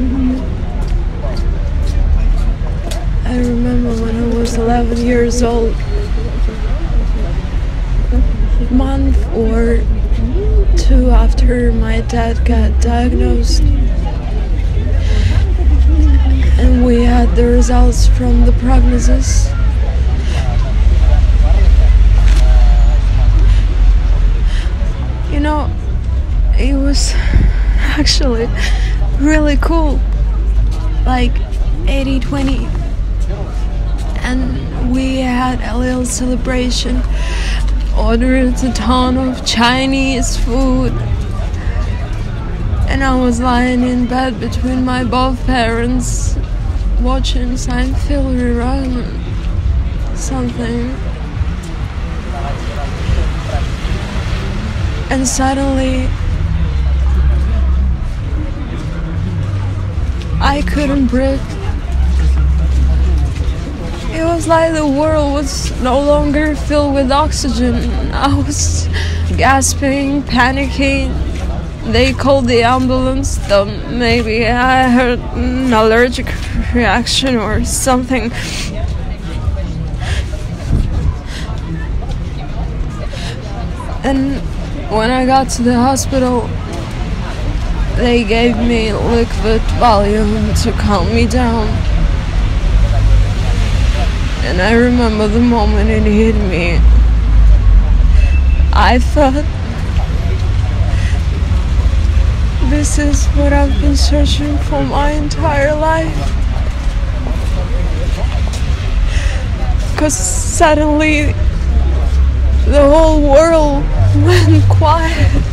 I remember when I was 11 years old, month or two after my dad got diagnosed, and we had the results from the prognosis. You know, it was actually really cool. Like 80 20. And we had a little celebration, ordered a ton of Chinese food. And I was lying in bed between my both parents, watching Seinfeld run something. And suddenly, I couldn't breathe. It was like the world was no longer filled with oxygen. I was gasping, panicking. They called the ambulance. Thought maybe I had an allergic reaction or something. And when I got to the hospital, they gave me liquid Valium to calm me down. And I remember the moment it hit me. I thought, this is what I've been searching for my entire life. Because suddenly the whole world went quiet.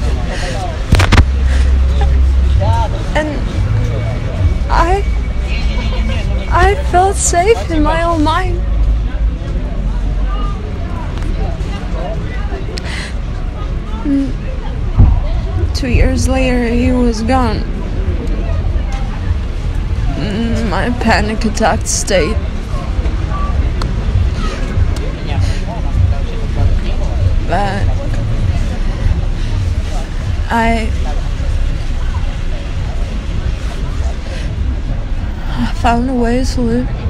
And I I felt safe in my own mind. Mm. Two years later, he was gone. Mm, My panic attack state. But I I found a way to live.